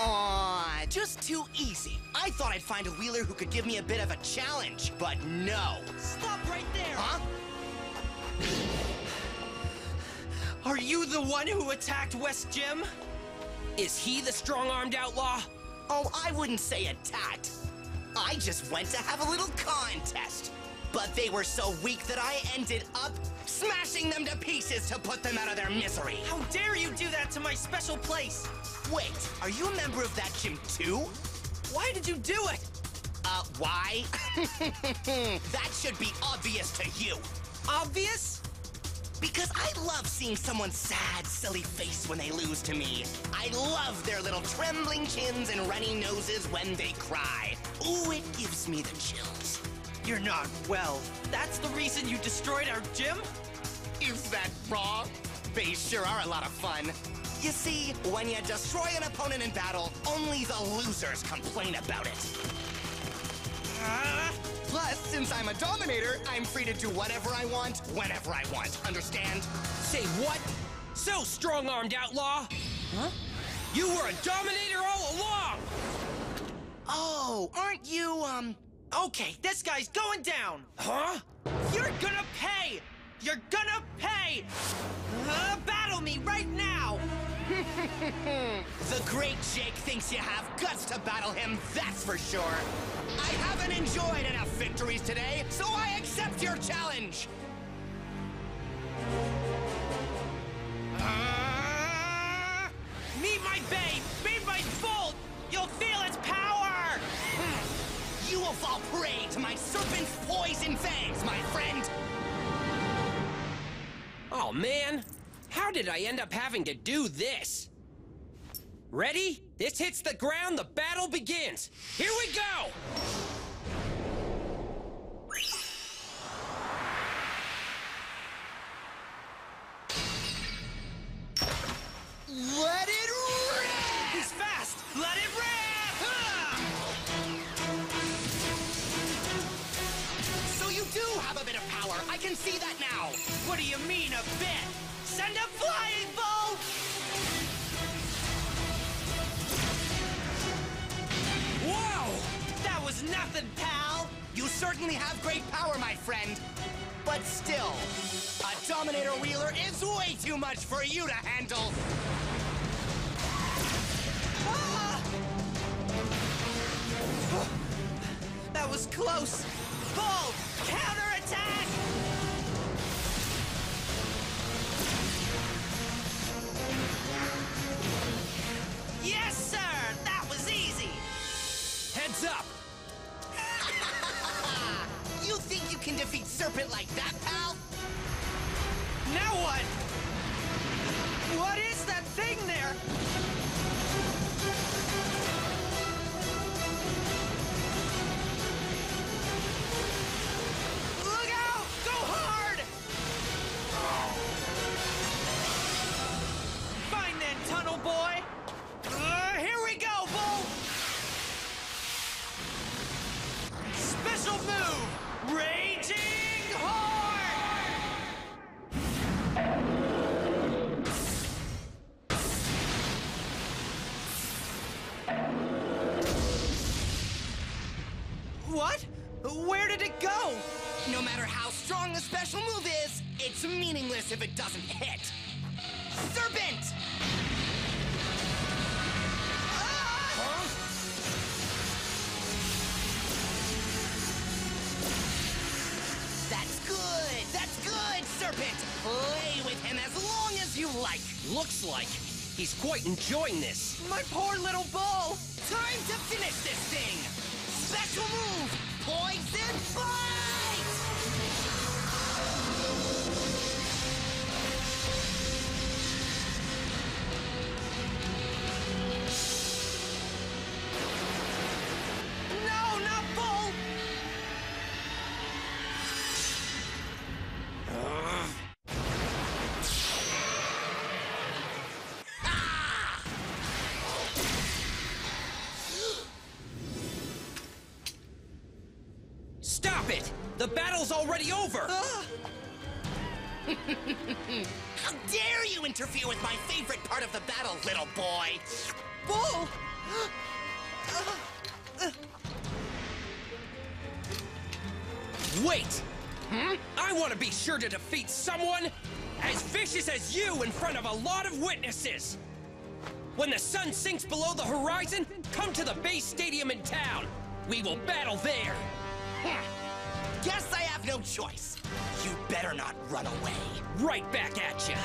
Aw, just too easy. I thought I'd find a wheeler who could give me a bit of a challenge, but no. Stop right there! Huh? Are you the one who attacked West Jim? Is he the strong-armed outlaw? Oh, I wouldn't say attacked. I just went to have a little contest. But they were so weak that I ended up smashing them to pieces to put them out of their misery. How dare you do that to my special place? Wait, are you a member of that gym too? Why did you do it? Uh, why? that should be obvious to you. Obvious? Because I love seeing someone's sad, silly face when they lose to me. I love their little trembling chins and runny noses when they cry. Ooh, it gives me the chills. You're not well. That's the reason you destroyed our gym? Is that wrong? They sure are a lot of fun. You see, when you destroy an opponent in battle, only the losers complain about it. Uh, Plus, since I'm a dominator, I'm free to do whatever I want, whenever I want. Understand? say what? So, strong-armed outlaw? Huh? You were a dominator all along! Oh, aren't you, um... Okay, this guy's going down! Huh? You're gonna pay! You're gonna pay! Uh, battle me right now! The great Jake thinks you have guts to battle him, that's for sure. I haven't enjoyed enough victories today, so I accept your challenge. Uh, meet my babe! Meet my bolt! You'll feel its power! You will fall prey to my serpent's poison fangs, my friend. Oh man, how did I end up having to do this? Ready? This hits the ground, the battle begins. Here we go! Let it rip! He's fast! Let it rip! Ah! So you do have a bit of power. I can see that now. What do you mean a bit? Send a flying bolt! Whoa! That was nothing, pal! You certainly have great power, my friend. But still, a Dominator Wheeler is way too much for you to handle. Ah! That was close! Bull! Counterattack! Can defeat Serpent like that, pal? Now what? What What? Where did it go? No matter how strong the special move is, it's meaningless if it doesn't hit. Serpent! Huh? That's good! That's good, Serpent! Play with him as long as you like. Looks like he's quite enjoying this. My poor little bull! Time to finish this thing! Stop it! The battle's already over! How dare you interfere with my favorite part of the battle, little boy? Bull! Wait! Hmm? I want to be sure to defeat someone as vicious as you in front of a lot of witnesses! When the sun sinks below the horizon, come to the base stadium in town. We will battle there. Guess I have no choice. You better not run away. Right back at ya.